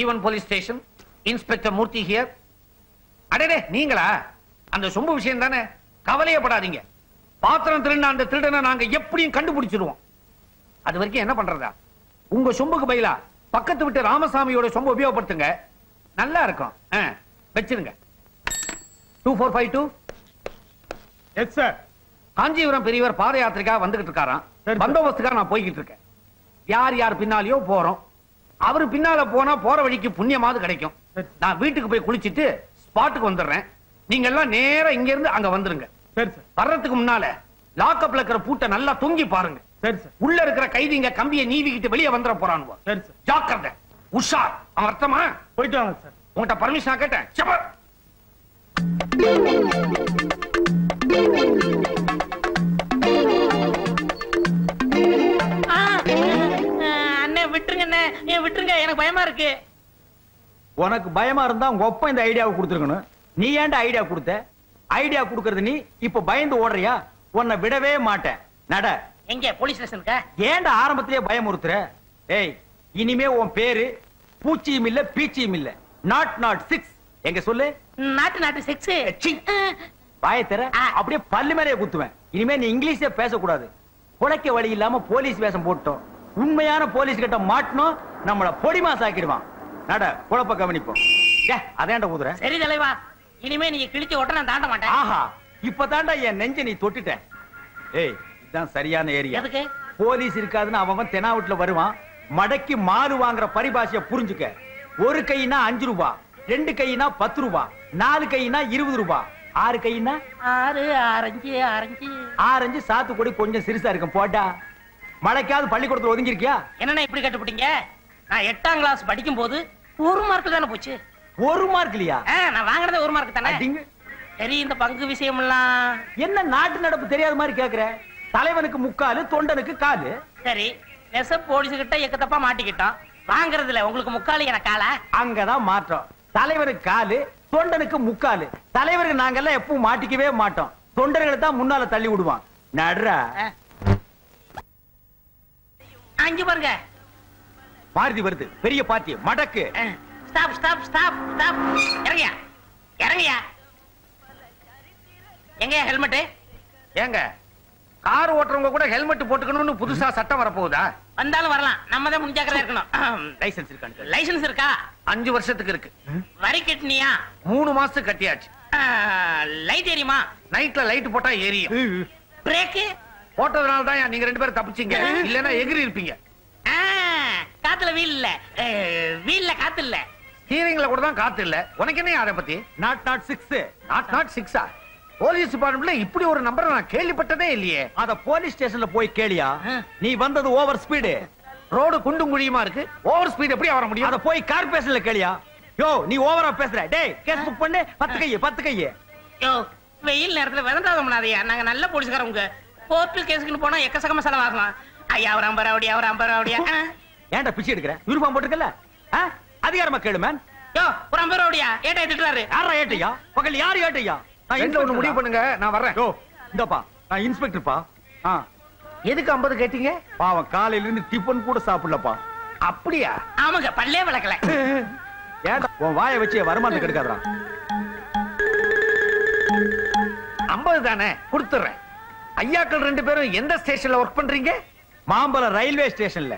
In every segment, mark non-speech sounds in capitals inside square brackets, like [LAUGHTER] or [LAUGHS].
Even police station inspector Murthy here அடடே நீங்களா? அந்த சொம்பு விஷயம் தானே? கவலையப்படாதீங்க பாத்திரம் திருடின அந்த திருடனை நாங்க எப்படியும் கண்டுபிடிச்சிருவோம். அது வரைக்கும் என்ன பண்றதா? உங்க சொம்புக்கு பதிலா பக்கத்து விட்டு ராமசாமியோட சொம்பு உபயோகப்படுத்துங்க. நல்லா இருக்கும். வச்சிருங்க. Two four five two yes sir Kanchipuram பெரியவர் பாத யாத்திரைக்காக வந்துகிட்டு இருக்காராம். பந்தோபஸ்துக்காக நான் போய்கிட்டு இருக்கேன். யார் யார் பின்னாலயோ போறோம். அவரு பின்னால போனா போற வழிக்கு புண்ணியமாவது கிடைக்கும். நான் வீட்டுக்கு போய் குளிச்சிட்டு ஸ்பாட்டுக்கு வந்துடுறேன். நீங்க எல்லாம் நேரா இங்க இருந்து அங்க வந்துருங்க. வர்றதுக்கு முன்னால லாக்கப்ல இருக்கிற பூட்டை நல்லா தொங்கி பாருங்க. உள்ள இருக்கிற கைதிங்க கம்பியை நீவிக்கிட்டு வெளியே வந்துட போறானுவோ. ஜாக்கிரதை. உஷார். அவன் அர்த்தமா? போயிட்டு வாங்க சார். உன்கிட்ட பர்மிஷன் கேட்டேன். உனக்கு பயமா இருந்தா உங்க ஒப்ப இந்த ஐடியாவை கொடுத்துருக்கணும். நீ ஏன்டா ஐடியா கொடுத்த? ஐடியா கொடுக்கறது நீ இப்ப பயந்து ஓடுறியா? உன்னை விடவே மாட்டேன். நட. எங்க? போலீஸ் ஸ்டேஷனுக்கா ஏன்டா ஆரம்பத்திலேயே பயமுறுத்துற? ஏய் இனிமே உன் பேரு பூச்சியும் இல்ல பீச்சியும் இல்ல. நாட் நாட் சிக்ஸ் எங்க சொல்லு? நாட்டு நாட்டு செக்ஸ். வாயை தர. அப்படியே பல்லு மேலே குத்துவேன். இனிமே நீ இங்கிலீஷே பேசக்கூடாது. குலைக்க வழி இல்லாம போலீஸ் வேஷம் போட்டோம் உண்மையான போலீஸ் கிட்ட மாட்டணும் நம்மள பொடிமா சாக்கிடுவான் நட குழப்ப கவனிப்போம். ஏ அதான்டா ஊதுற? சரி தலைவா இனிமே நீங்க கிழிச்சு ஓட்ட நான் தாண்ட மாட்டேன். ஆஹா இப்பதான்டா என் நெஞ்ச நீ தொட்டுட்ட. ஏய் இதுதான் சரியான ஏரியா. எதுக்கு? போலீஸ் இருக்காதுன்னு அவன் தெனாவட்டுல வருவான். மடக்கி மாறு வாங்குற பரிபாஷைய புரிஞ்சுக்க. ஒரு கைனா அஞ்சு ரூபா ரெண்டு கைனா பத்து ரூபா நாலு கைனா இருபது ரூபா. ஆறு கைனா? ஆறு ஆரஞ்சு ஆரஞ்சு ஆரஞ்சு சாத்துக்குடி கொஞ்சம் சிறுசா இருக்கும். போட்டா மழைக்காவது பள்ளிக்கூடத்துல ஒதுங்கி இருக்கியா என்னண்ணே இப்படி கட்டுப்பிட்டீங்க நான் எட்டாம் கிளாஸ் படிக்கும் போது ஒரு மார்க் தானே போச்சு? ஒரு மார்க் இல்லையா? நான் வாங்கினதே ஒரு மார்க் தானே. சரி இந்த பங்கு விஷயம் எல்லாம் என்ன நாட்டு நடப்பு தெரியாத மாதிரி கேக்குற? தலைவனுக்கு முக்காலு தொண்டனுக்கு காலு. சரி நெச போலீஸ் கிட்ட எக்கத்தப்பா மாட்டிக்கிட்டோம். வாங்குறதுல உங்களுக்கு முக்காலி எனக்கு காலா அங்கதான் மாற்றம். தலைவனுக்கு காலு தொண்டனுக்கு முக்காலு. தலைவருக்கு நாங்கெல்லாம் எப்பவும் மாட்டிக்கவே மாட்டோம். தொண்டர்களை தான் முன்னால தள்ளி விடுவான். நடுறா. அஞ்சு பாருங்க. மாருதி வருது. பெரிய பார்ட்டி மடக்கு. ஸ்டாப் ஸ்டாப் ஸ்டாப் ஸ்டாப் இறங்கியா? இறங்கியா? எங்க ஹெல்மெட் ஏங்க கார் ஓட்டுறவங்க கூட ஹெல்மெட் போட்டுக்கணும்னு புதுசா சட்டம் வரப்போகுதா? வந்தாலும் வரலாம். நம்ம தான் முன்ஜாக்கிரதா இருக்கணும். லைசென்ஸ் இருக்கான்னு லைசென்ஸ் இருக்கா? அஞ்சு வருஷத்துக்கு இருக்கு. வரி கட்டினியா? மூணு மாசத்துக்கு கட்டியாச்சு. லைட் எரியுமா நைட்ல லைட் போட்டா எரியும் பிரேக்கு போட்டதுனால தான் நீங்க ரெண்டு பேரும் தப்பிச்சீங்க. இல்லன்னா எகிரி இருப்பீங்க. காத்துல வீல் இல்ல. வீல்ல காத்து இல்ல. ஹீரிங்ல கூட தான் காத்து இல்ல. உனக்கு என்ன அதை பத்தி? Nought nought six nought nought சிக்ஸா போலீஸ் டிபார்ட்மெண்ட்ல இப்படி ஒரு நம்பரை நான் கேள்விப்பட்டதே இல்லையே. அத போலீஸ் ஸ்டேஷன்ல போய் கேளியா. நீ வந்தது ஓவர் ஸ்பீடு ரோடு குண்டும் குழியுமா இருக்கு? ஓவர் ஸ்பீட் எப்படி வர முடியும்? அத போய் கார்பரேஷன்ல கேளியா? யோ நீ ஓவரா பேசுற. டேய் கேஸ் புக் பண்ணு. பத்து கையே பத்து கையே. யோ வெயில் நேரத்துல விதண்டாதம் பண்ணாதயா நாங்க நல்ல போலீஸ்காரங்க. கோர்ட்டு கேஸுக்குன்னு போனா எக்கச்சக்கமா செலவாகலாம். ஐயா அவர் ஐம்பது ரூபாடியா அவர் ஐம்பது ரூபாடியா ஏன்டா பிச்சை எடுக்கிற? யூனிஃபார்ம் போட்டுக்கல அதிகாரமா கேளு மேன் யோ ஒரு ஐம்பது ரூபாடியா ஏட்டா திட்டுறாரு யாரா ஏட்டையா? பகல் யாரு ஏட்டையா? நான் ரெண்டுல ஒண்ணு முடிவு. பண்ணுங்க நான் வர்றேன். யோ இந்தப்பா நான் இன்ஸ்பெக்டர்ப்பா ஆ. எதுக்கு 50 கேட்டீங்க? பாவம் காலையில இருந்து டிபன் கூட சாப்பிடலப்பா. அப்படியா? ஆமாங்க பல்லே விளக்கல ஏன்டா உன் வாயை வச்சு வருமானத்துக்கு எடுக்காதடா. 50 தானே கொடுத்துறேன். ஐயாக்கள் ரெண்டு பேரும் எந்த ஸ்டேஷன்ல ஒர்க் பண்றீங்க? மாம்பலம் ரயில்வே ஸ்டேஷன்ல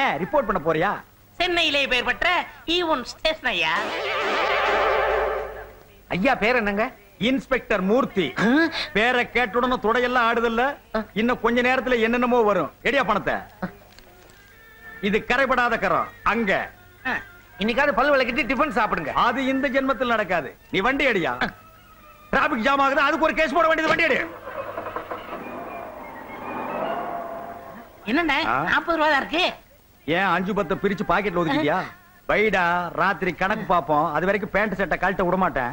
ஏன் ரிப்போர்ட் பண்ண போறியா? சென்னையிலே பெயர் பெற்ற ஈவன் ஸ்டேஷன் ஐயா. ஐயா பேர் என்னங்க? இன்ஸ்பெக்டர் மூர்த்தி. பேரை கேட்டுடனே துடையெல்லாம் ஆடுதல்ல? இன்னும் கொஞ்ச நேரத்துல என்னென்னமோ வரும். எடியா பணத்தை? இது கரைபடாத கரம். அங்க. இன்னைக்காவது பல் விளக்கிட்டு டிஃபன் சாப்பிடுங்க. அது இந்த ஜென்மத்தில் நடக்காது. நீ வண்டி அடியா டிராபிக் ஜாம் ஆகுது. அதுக்கு ஒரு கேஸ் போட வேண்டியது. வண்டி அடி என்னண்ணே? நாற்பது ரூபா இருக்கு. ஏன் அஞ்சு பத்தை பிரிச்சு பாக்கெட்ல ஒதுக்கிட்டியா? வைடா ராத்திரி கணக்கு பாப்போம் அது வரைக்கும் பேண்ட் சட்டை கழட்ட விட மாட்டேன்.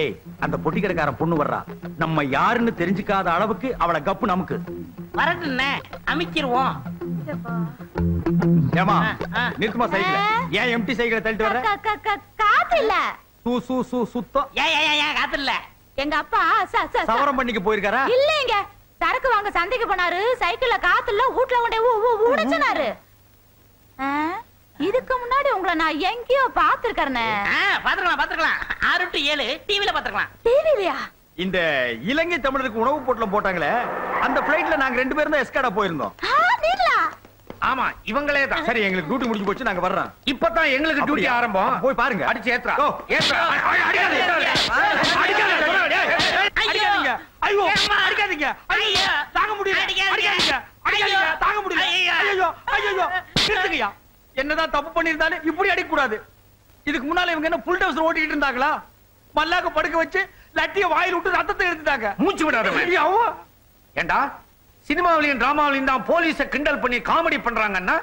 ஏய் அந்த பொட்டிக்கடைக்காரன் பொண்ணு வர்றா. நம்ம யாருன்னு தெரிஞ்சுக்காத அளவுக்கு அவளை கப்பு நமக்கு. வரட்டுண்ணே அமைச்சிருவோம் ஏமா. நிறுத்துமா சைக்கிள். ஏன் எம்டி சைக்கிளை தள்ளிட்டு வர்ற? காத்து இல்ல. சூ சூ சூ சுத்தம். ஏன் ஏன் ஏன் காத்து இல்ல. எங்க அப்பா ச- ச- ச- சவரம் பண்ணிக்க போயிருக்காரா? இல்லைங்க. சரக்கு வாங்க சந்தைக்கு போனாரு சைக்கிள்ல காத்துல வீட்ல கொண்டே உடைச்சனாரு. இதுக்கு முன்னாடி உங்களை நான் எங்கேயோ பாத்துருக்கேன் ஆ, பாத்துக்கலாம் பாத்துக்கலாம் ஆறு டு ஏழு டிவில பாத்துக்கலாம் டிவிலையா இந்த இலங்கை தமிழருக்கு உணவு பொட்டலம் போட்டாங்களே அந்த பிளைட்ல நாங்க ரெண்டு பேரும் தான் எஸ்காடா போயிருந்தோம். ஆமா இவங்களே தான். சரி எங்களுக்கு டியூட்டி முடிஞ்சு போச்சு நாங்க வர்றோம். இப்பதான் எங்களுக்கு டியூட்டி? ஆரம்பம். போய் பாருங்க. அடிச்சு ஏத்ரா ஓ. ஏத்ரா அடிக்காதே. ஐயோ? அடிக்காதீங்க. ஐயோ. தாங்க முடியல. அடிக்காதீங்க. அடிக்காதீங்க. தாங்க முடியல. ஐயோ. ஐயோ நிறுத்துங்கய்யா. என்னதான் தப்பு பண்ணிருந்தாலும் இப்படி அடிக்க கூடாது இதுக்கு முன்னால இவங்க என்ன புல் டவுசர் ஓட்டிட்டு இருந்தாங்களா? மல்லாக்க படுக்க வச்சு லட்டிய வாயில் விட்டு ரத்தத்தை எடுத்துட்டாங்க. மூச்சு அவ்வா. ஏண்டா? சினிமாவிலையும் டிராமாவிலையும் தான் போலீஸ கிண்டல் பண்ணி காமெடி பண்றாங்கன்னா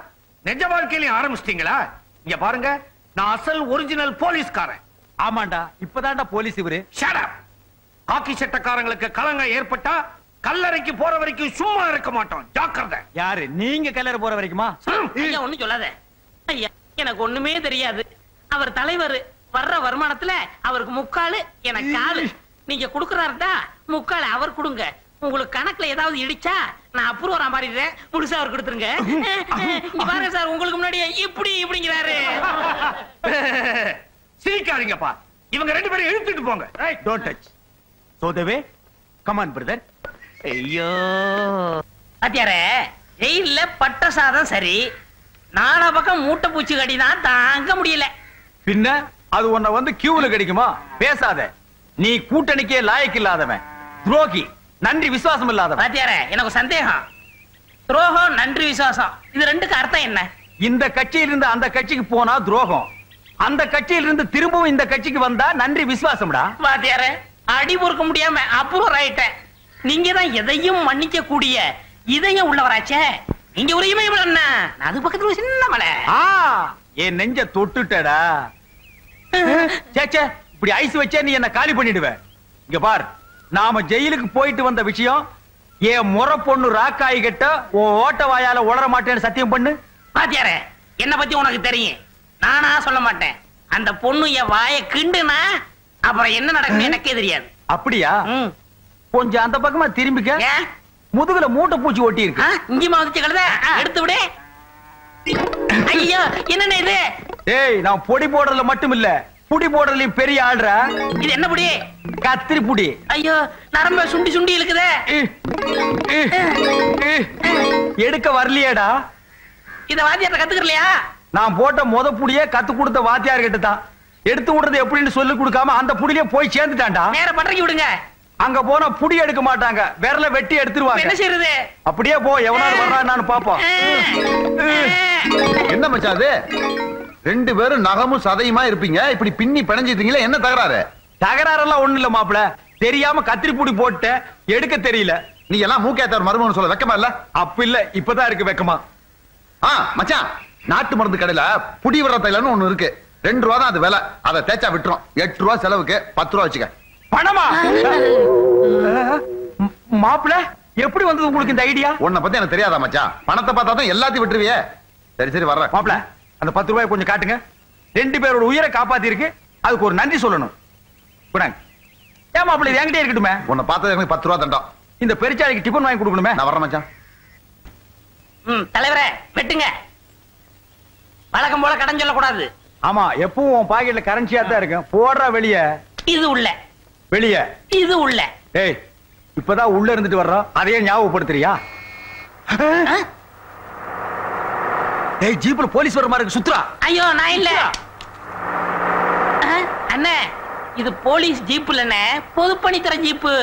நிஜ வாழ்க்கையிலையும் ஆரம்பிச்சிட்டீங்களா? இங்க பாருங்க நான் அசல் ஒரிஜினல் போலீஸ்காரன். ஆமாண்டா. இப்பதான்டா போலீஸ் இவரு. Up. காக்கி சட்டக்காரங்களுக்கு கலங்கம் ஏற்பட்டா கல்லறைக்கு போற வரைக்கும் சும்மா இருக்க மாட்டோம். ஜாக்கிரதை. யாரு? நீங்க கல்லறை போற வரைக்குமா? ஐயா ஒண்ணும் சொல்லாத. ஐயா எனக்கு ஒண்ணுமே தெரியாது. அவர் தலைவர் வர்ற வருமானத்துல அவருக்கு முக்காலு எனக்கு காலு. நீங்க குடுக்கறாருடா முக்காலு அவர் கொடுங்க. உங்களுக்கு கணக்குல ஏதாவது இடிச்சா நான் அப்ரூவரா மாறிடுறேன் முழுசா அவர் கொடுத்துருங்க. பாருங்க சார் உங்களுக்கு முன்னாடி இப்படி இப்படிங்கிறாரு. சிரிக்காதீங்கப்பா. இவங்க ரெண்டு பேரும் இழுத்துட்டு போங்க. டோன்ட் டச் சோ தேவே கமான் பிரதர் ஐயோ. பாத்தியாரே ஜெயில்ல பட்ட சாதம் சரி நாலா பக்கம் மூட்டை பூச்சி கடி தான் தாங்க முடியல. பின்ன அது உன்னை வந்து கியூல கிடைக்குமா? பேசாத. நீ கூட்டணிக்கே லாயக்கு இல்லாதவன். துரோகி நன்றி விசுவாசம் இல்லாதவன். பாத்தியாரே எனக்கு சந்தேகம். துரோகம் நன்றி விசுவாசம் இது ரெண்டுக்கு அர்த்தம் என்ன? இந்த கட்சியில இருந்து அந்த கட்சிக்கு போனா துரோகம். அந்த கட்சியில இருந்து திரும்பவும் இந்த கட்சிக்கு வந்தா நன்றி விசுவாசம்டா. பாத்தியாரே அடி பொறுக்க முடியாம அப்ரூவர் ஆயிட்டேன். நீங்க தான் எதையும் மன்னிக்க கூடிய இதயம் உள்ளவராச்சே. நீங்க ஒரு இமயம் என்ன அது பக்கத்துல ஒரு சின்ன மலை. ஆ என் நெஞ்ச தொட்டுட்டடா. சேச்சே இப்படி ஐஸ் வச்சே நீ என்ன காலி பண்ணிடுவ. இங்க பார் நாம ஜெயிலுக்கு போயிட்டு வந்த விஷயம் என் முறை பொண்ணு ராக்காய் கிட்ட உன் ஓட்ட வாயால உளர மாட்டேன்னு சத்தியம் பண்ணு. பாத்தியாரே என்ன பத்தி உனக்கு தெரியும். நானா சொல்ல மாட்டேன். அந்த பொண்ணு என் வாய கிண்டுனா அப்புறம் என்ன நடக்கும் எனக்கே தெரியாது. அப்படியா. கொஞ்சம் அந்த பக்கமா திரும்பிக்க. முதுகுல மூட்டை பூச்சி ஒட்டி இருக்கு. இங்கேயுமா வந்துச்சு கழுத. எடுத்து விடு. ஐயோ என்னண்ணே இது? ஏய் நான் பொடி போடுறதுல மட்டும் இல்ல. புடி போடுறதுலயும் பெரிய ஆள்றா இது என்ன புடி? கத்திரி புடி. ஐயோ நரம்ப சுண்டி சுண்டி இழுக்குதே. இ, இ, இ. எடுக்க வரலையேடா. இத வாத்தியார்ட்ட கத்துக்கலையா நான் போட்ட முத புடியே கத்து கொடுத்த வாத்தியார் கிட்ட தான். எடுத்து விடுறது எப்படின்னு சொல்லி கொடுக்காம அந்த புடியிலே போய் சேர்ந்துட்டான்டா. நேர பட்டறைக்கு விடுங்க. அங்க போனா புடி எடுக்க மாட்டாங்க. விரல வெட்டி இப்ப என்ன எடுத்துருவாங்க செய்யறது அப்படியே போ எவனாலும் வர்றான்னு பாப்போம் என்ன மச்சான் அது? ரெண்டு பேரும் நகமும் சதையுமா இருப்பீங்க? இப்படி பின்னி பிணைஞ்சிட்டீங்களே என்ன தகராறு? தகராறெல்லாம் ஒண்ணு இல்ல மாப்பிள. தெரியாம கத்திரி புடி போட்டு எடுக்க தெரியல. நீ எல்லாம் மூக்கேத்தவர் மருமகன் சொல்ல வெக்கமா இல்ல? அப்ப இல்ல இப்பதான் இருக்கு வெக்கமா. ஆ மச்சான். நாட்டு மருந்து கடையில புடி விடுற தைலன்னு ஒண்ணு இருக்கு. ரெண்டு ரூபா தான் அது விலை. அதை தேய்ச்சா விட்டுரும். எட்டு ரூபா செலவுக்கு பத்து ரூபா வச்சுக்க. பணமா? மாப்பிள எப்படி வந்தது உங்களுக்கு இந்த ஐடியா? உன்னை பத்தி எனக்கு தெரியாதா மச்சான்? பணத்தை பார்த்தா தான் எல்லாத்தையும் விட்டுருவியே. சரி சரி வர்றேன். மாப்பிள அந்த பத்து ரூபாய் கொஞ்சம் காட்டுங்க. ரெண்டு பேரோட உயிரை காப்பாத்தி இருக்கு அதுக்கு ஒரு நன்றி சொல்லணும். குடாங்க ஏன் மாப்பிள இது என்கிட்டயே இருக்கட்டுமே? உன்னை பார்த்தது எனக்கு பத்து ரூபா தண்டம். இந்த பெருச்சாளிக்கு டிபன் வாங்கி கொடுக்கணுமே? நான் வர்றேன் மச்சான். ம், தலைவரே வெட்டுங்க. வழக்கம் போல கடன் சொல்லக்கூடாது. ஆமா எப்பவும் உன் பாக்கெட்ல கரன்சியா தான் இருக்கும். போடுறா வெளிய. இது உள்ள. வெளிய. இது உள்ள. ஏய் இப்பதான் உள்ள இருந்துட்டு வர்றோம். அதையே ஞாபகப்படுத்துறியா? ஏய் ஜீப்ல போலீஸ் வர மாதிரி சுத்ரா ஐயோ நான் இல்ல. அண்ணே இது போலீஸ் ஜீப் இல்லண்ணே பொதுப்பணித்துறை ஜீப்பு.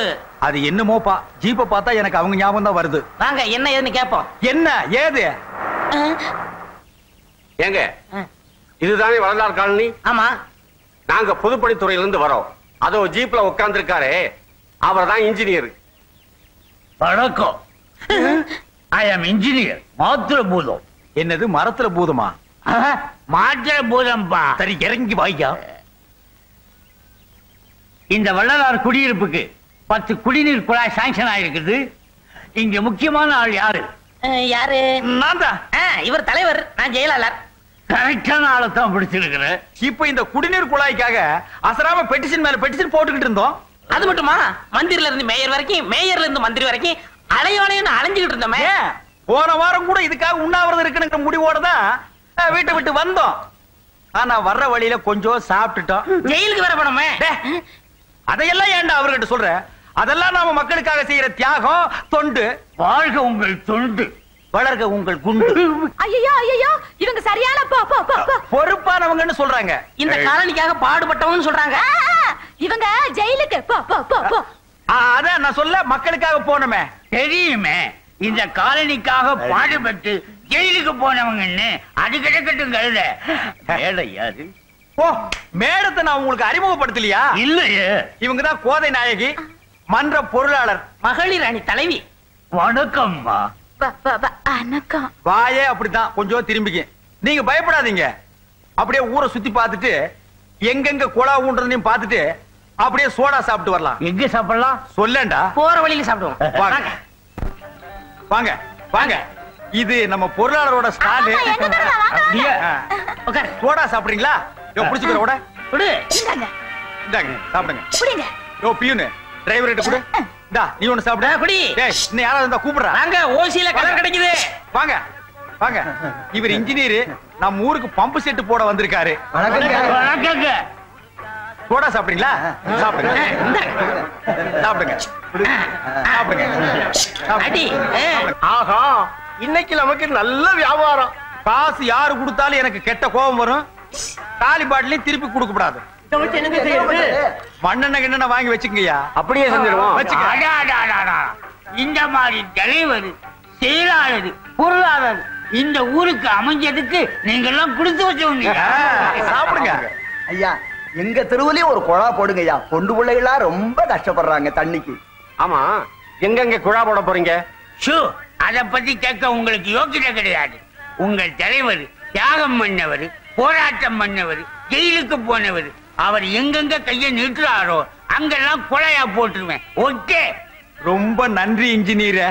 அது என்னமோப்பா? ஜீப்பை பார்த்தா எனக்கு அவங்க ஞாபகம் தான் வருது. வாங்க என்ன ஏதுன்னு கேப்போம். என்ன? ஏது? ஏங்க இதுதானே வளர்ந்தார் காலனி? ஆமா. நாங்க பொதுப்பணித்துறையில இருந்து வரோம். அதோ ஜீப்ல உட்கார்ந்திருக்காரே. அவர் தான் இன்ஜினியர். வணக்கம். ஐ ஆம் இன்ஜினியர் மாத்திர பூதம் என்னது மரத்துல பூதமா மாத்திர பூதம்பா சரி இறங்கி வாய்க்கா. இந்த வள்ளலார் குடியிருப்புக்கு பத்து குடிநீர் குழாய் சாங்ஷன் ஆயிருக்குது. இங்க முக்கியமான ஆள் யாரு? யாரு? நான் தான் ஆ, இவர் தலைவர் நான் ஜெயலலிதா கரெக்டான ஆளை தான் பிடிச்சிருக்கிறேன் இப்ப இந்த குடிநீர் குழாய்க்காக அசராம பெட்டிஷன் மேல பெட்டிஷன் போட்டுக்கிட்டு இருந்தோம். அது மட்டுமா? மந்திரில இருந்து மேயர் வரைக்கும் மேயர்ல இருந்து மந்திரி வரைக்கும் அலையோலையும் அலைஞ்சுக்கிட்டு இருந்தோமே. போன வாரம் கூட இதுக்காக உண்ணாவிரதம் இருக்குங்கிற முடிவோட தான் வீட்டை விட்டு வந்தோம். ஆனா வர்ற வழியில கொஞ்சம் சாப்பிட்டுட்டோம். ஜெயிலுக்கு வர போனோமே. அதையெல்லாம் ஏன்டா அவர்கிட்ட சொல்ற? அதெல்லாம் நாம மக்களுக்காக செய்யற தியாகம் தொண்டு. வாழ்க உங்கள் தொண்டு. வளர்க உங்கள் குண்டு. ஐயோ ஐயோ இவங்க சரியான போ போ போ போ. பொறுப்பானவங்கன்னு சொல்றாங்க. இந்த காலனிக்காக பாடுபட்டவன்னு சொல்றாங்க. இவங்க ஜெயிலுக்கு போ போ போ அதான் நான் சொல்ல மக்களுக்காக போனோமே. தெரியுமே இந்த காலனிக்காக பாடுபட்டு ஜெயிலுக்கு போனவங்கன்னு அது கிடக்கட்டும் கழுத. ஏழை யாரு ஓ மேடத்தை நான் உங்களுக்கு அறிமுகப்படுத்தலையா? இல்லையே. இவங்க தான் கோதை நாயகி மன்ற பொருளாளர் மகளிர் அணி தலைவி. வணக்கம்மா. ப, ப, ப, வணக்கம் வாயே அப்படித்தான். கொஞ்சம் திரும்பிக்க. நீங்க பயப்படாதீங்க. அப்படியே ஊரை சுத்தி பார்த்துட்டு எங்கெங்க குழா ஊன்றதையும் பார்த்துட்டு அப்படியே சோடா சாப்பிட்டு வரலாம். எங்க சாப்பிடலாம்? சொல்லேன்டா. போற வழியில சாப்பிடுவோம். [LAUGHS] வாங்க. வாங்க. வாங்க. இது நம்ம பொருளாளரோட ஸ்டாலு. சோடா சாப்பிடுறீங்களா? யோ புடிச்சுக்கிற கூட இந்தாங்க. சாப்பிடுங்க. புடிங்க யோ பியூனு. டிரைவர் கிட்ட கூட. இந்தா நீ ஒண்ணு சாப்பிடு. குடி. டேய் இன்னும் யாராவது இருந்தா கூப்பிடுறா. வாங்க ஓசியில கலர் கிடைக்குது. வாங்க வாங்க. இவர் இன்ஜினியர். நம்ம ஊருக்கு பம்பு செட்டு போட வந்திருக்காரு. வணக்கங்க. சோடா சாப்பிடுறீங்களா? சாப்பிடுங்க. சாப்பிடுங்க. சாப்பிடுங்க. ஆஹா இன்னைக்கு நமக்கு நல்ல வியாபாரம். காசு யாரு கொடுத்தாலும் எனக்கு கெட்ட கோபம் வரும். காலி பாட்டிலையும் திருப்பி கொடுக்க கூடாது. மண்ணெண்ணெய் கிண்ணெண்ணெய் வாங்கி வச்சுக்கங்கய்யா. அப்படியே செஞ்சிருவோம். இந்த மாதிரி தலைவர் செயலாளர் பொருளாளர் இந்த ஊருக்கு அமைஞ்சதுக்கு நீங்க எல்லாம் கொடுத்து வச்சவங்க சாப்பிடுங்க. ஐயா எங்க தெருவுலயும் ஒரு குழா போடுங்க ஐயா பொண்டு பிள்ளைகளா ரொம்ப கஷ்டப்படுறாங்க தண்ணிக்கு. ஆமா எங்கெங்க குழா போட போறீங்க? ஷூ அத பத்தி கேட்க உங்களுக்கு யோக்கியதை கிடையாது. உங்கள் தலைவர் தியாகம் பண்ணவர் போராட்டம் பண்ணவர் ஜெயிலுக்கு போனவர் அவர் எங்கெங்க கைய நீட்டுறாரோ அங்கெல்லாம் கொலையா போட்டுருவேன். ஓகே? ரொம்ப நன்றி இன்ஜினியர்.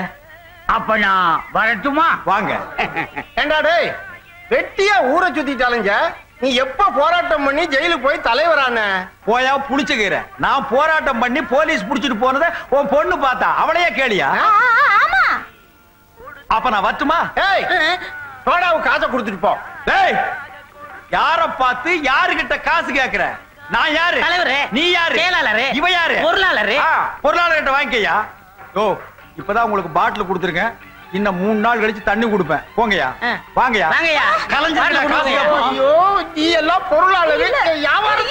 அப்ப நான் வரட்டுமா? வாங்க. ஏண்டா டேய் வெட்டியா ஊரை சுத்திட்டாலுங்க நீ எப்ப போராட்டம் பண்ணி ஜெயிலுக்கு போய் தலைவரான போயா புளிச்சுக்கிற நான் போராட்டம் பண்ணி போலீஸ் புடிச்சிட்டு போனதை உன் பொண்ணு பார்த்தா அவளையே கேளியா? அப்ப நான் வரட்டுமா? ஏய் சோடாவுக்கு காசை கொடுத்துட்டு போ. டேய் யார பார்த்து யாருகிட்ட காசு கேக்குற? நான் யாரு தலைவரே. நீ யாரு செயலாளரே. இவ யாரு பொருளாளரே. ஆ, பொருளாளர்கிட்ட வாங்கிக்கய்யா ஓ இப்பதான் உங்களுக்கு பாட்டில் கொடுத்துருக்கேன் இன்னும் மூணு நாள் கழிச்சு தண்ணி கொடுப்பேன் போங்கய்யா ஆ. வாங்கய்யா வாங்கய்யா. கலைஞ்சிருக்கல வாங்க, காசு கொடுங்க. கேட்போம். ஐயோ நீ எல்லாம் பொருளாளர் வியாபாரம்